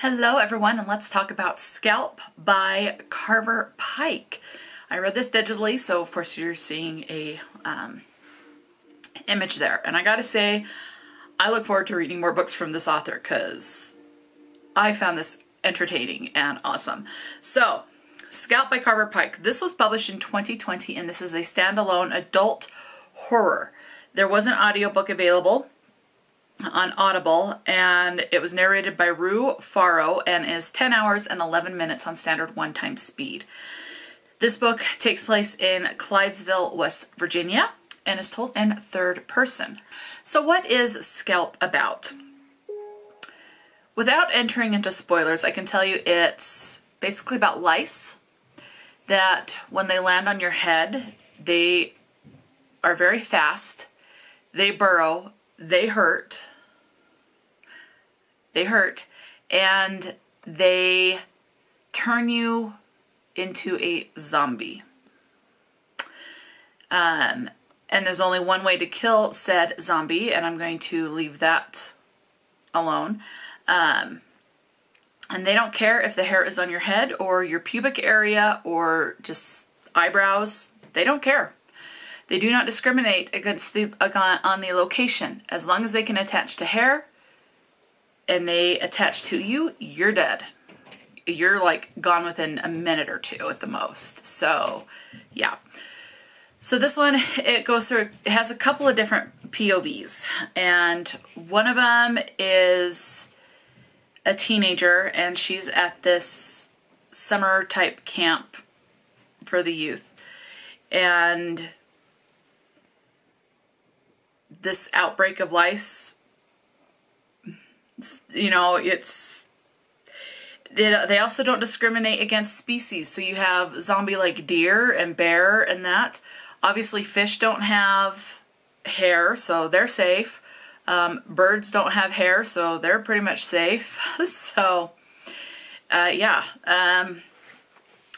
Hello everyone and let's talk about Scalp by Carver Pike. I read this digitally so of course you're seeing a um, image there and I gotta say I look forward to reading more books from this author because I found this entertaining and awesome. So Scalp by Carver Pike. This was published in 2020 and this is a standalone adult horror. There was an audiobook available on Audible, and it was narrated by Rue Farrow and is 10 hours and 11 minutes on standard one time speed. This book takes place in Clydesville, West Virginia, and is told in third person. So, what is Scalp about? Without entering into spoilers, I can tell you it's basically about lice that when they land on your head, they are very fast, they burrow, they hurt. They hurt. And they turn you into a zombie. Um, and there's only one way to kill said zombie, and I'm going to leave that alone. Um, and they don't care if the hair is on your head or your pubic area or just eyebrows. They don't care. They do not discriminate against the on the location. As long as they can attach to hair and they attach to you, you're dead. You're like gone within a minute or two at the most. So, yeah. So this one, it goes through, it has a couple of different POVs. And one of them is a teenager and she's at this summer type camp for the youth. And this outbreak of lice, you know, it's they also don't discriminate against species. So you have zombie like deer and bear and that. Obviously fish don't have hair, so they're safe. Um, birds don't have hair, so they're pretty much safe. so, uh, yeah. Um,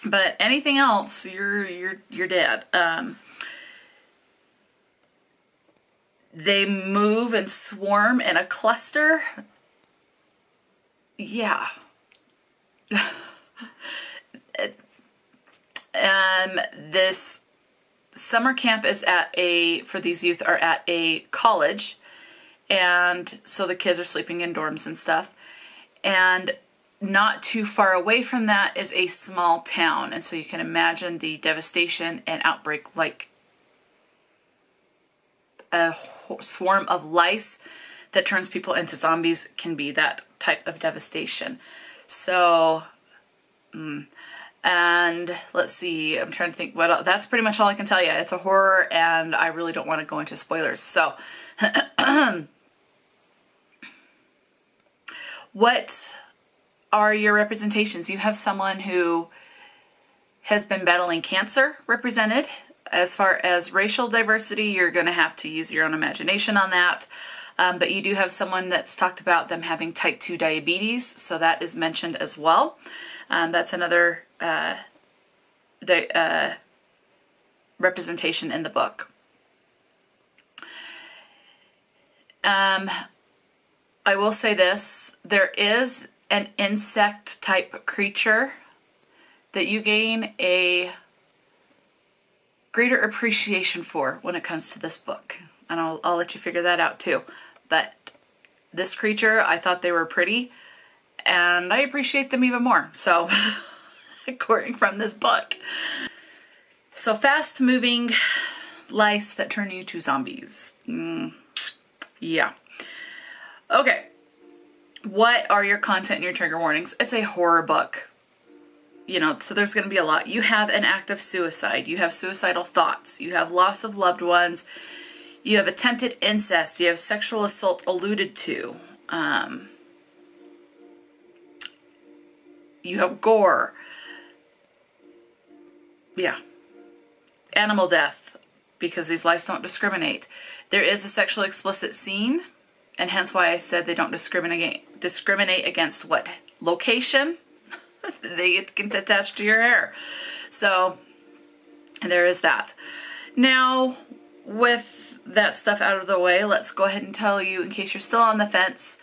but anything else, you're you're you're dead. Um, They move and swarm in a cluster. Yeah. um, this summer camp is at a, for these youth, are at a college. And so the kids are sleeping in dorms and stuff. And not too far away from that is a small town. And so you can imagine the devastation and outbreak like a swarm of lice that turns people into zombies can be that type of devastation. So, mm, and let's see, I'm trying to think what else. That's pretty much all I can tell you. It's a horror and I really don't want to go into spoilers. So, what are your representations? You have someone who has been battling cancer represented as far as racial diversity, you're going to have to use your own imagination on that. Um, but you do have someone that's talked about them having type 2 diabetes, so that is mentioned as well. Um, that's another uh, uh, representation in the book. Um, I will say this, there is an insect type creature that you gain a greater appreciation for when it comes to this book. And I'll, I'll let you figure that out too. But this creature, I thought they were pretty, and I appreciate them even more. So, according from this book. So, fast moving lice that turn you to zombies. Mm, yeah. Okay. What are your content and your trigger warnings? It's a horror book you know, so there's going to be a lot. You have an act of suicide. You have suicidal thoughts. You have loss of loved ones. You have attempted incest. You have sexual assault alluded to. Um, you have gore. Yeah. Animal death, because these lies don't discriminate. There is a sexually explicit scene, and hence why I said they don't discriminate discriminate against what location they get attached to your hair. So there is that. Now, with that stuff out of the way, let's go ahead and tell you, in case you're still on the fence,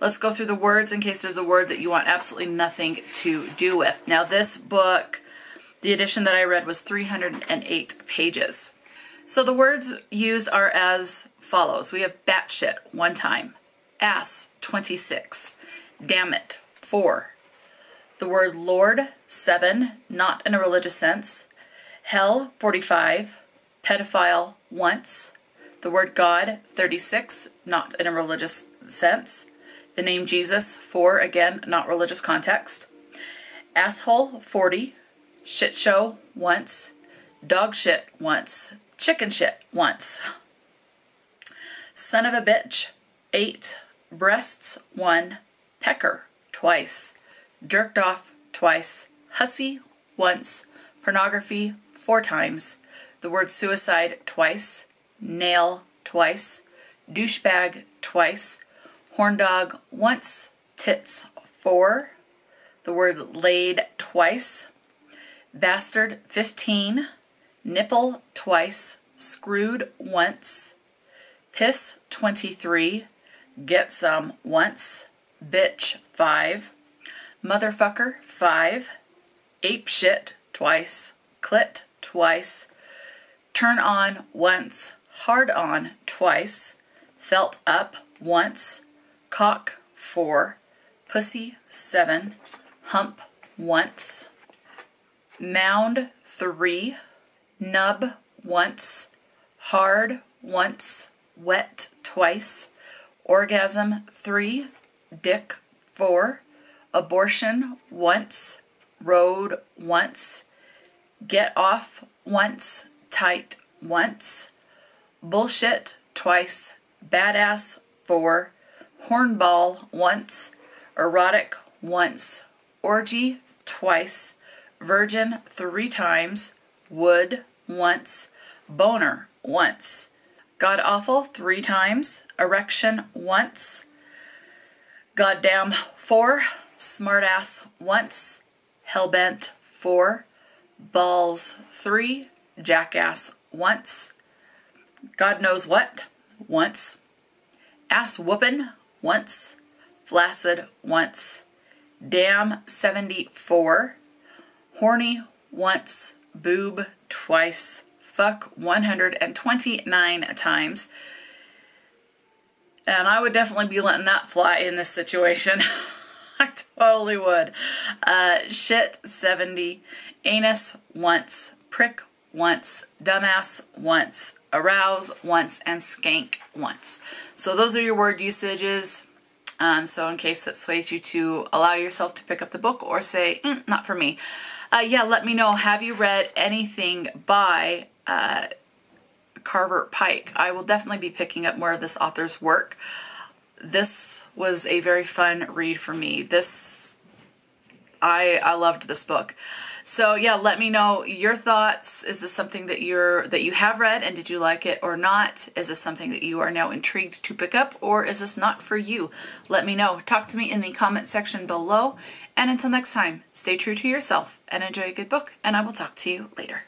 Let's go through the words in case there's a word that you want absolutely nothing to do with. Now, this book, the edition that I read was 308 pages. So the words used are as follows. We have batshit, one time. Ass, 26. Damn it, four. The word Lord, seven, not in a religious sense. Hell, 45. Pedophile, once. The word God, 36, not in a religious sense. The name Jesus, 4, again, not religious context. Asshole, 40. Shit show, once. Dog shit, once. Chicken shit, once. Son of a bitch, 8. Breasts, 1. Pecker, twice. Jerked off, twice. Hussy, once. Pornography, four times. The word suicide, twice. Nail, twice. Douchebag, twice Horn dog once, tits four. The word laid twice. Bastard 15. Nipple twice. Screwed once. Piss 23. Get some once. Bitch 5. Motherfucker 5. Ape shit twice. Clit twice. Turn on once. Hard on twice. Felt up once cock, four, pussy, seven, hump, once, mound, three, nub, once, hard, once, wet, twice, orgasm, three, dick, four, abortion, once, road, once, get off, once, tight, once, bullshit, twice, badass, four, hornball once, erotic once, orgy twice, virgin three times, wood once, boner once, god awful three times, erection once, goddamn four, smartass once, hellbent four, balls three, jackass once, God knows what once, ass whoopin' once, flaccid once, damn 74, horny once, boob twice, fuck 129 times. And I would definitely be letting that fly in this situation. I totally would. Uh, shit 70, anus once, prick once, dumbass once, arouse once, and skank once. So those are your word usages. Um, so in case that sways you to allow yourself to pick up the book or say, mm, not for me. Uh, yeah, let me know. Have you read anything by uh, Carver Pike? I will definitely be picking up more of this author's work. This was a very fun read for me. This, I, I loved this book. So yeah, let me know your thoughts. Is this something that you're that you have read and did you like it or not? Is this something that you are now intrigued to pick up or is this not for you? Let me know. Talk to me in the comment section below. And until next time, stay true to yourself and enjoy a good book and I will talk to you later.